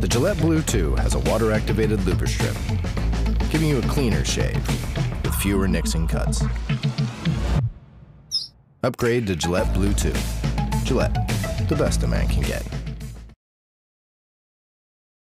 The Gillette Blue 2 has a water activated Lubrastrip, giving you a cleaner shave with fewer nicks and cuts. Upgrade to Gillette Blue 2. Gillette, the best a man can get.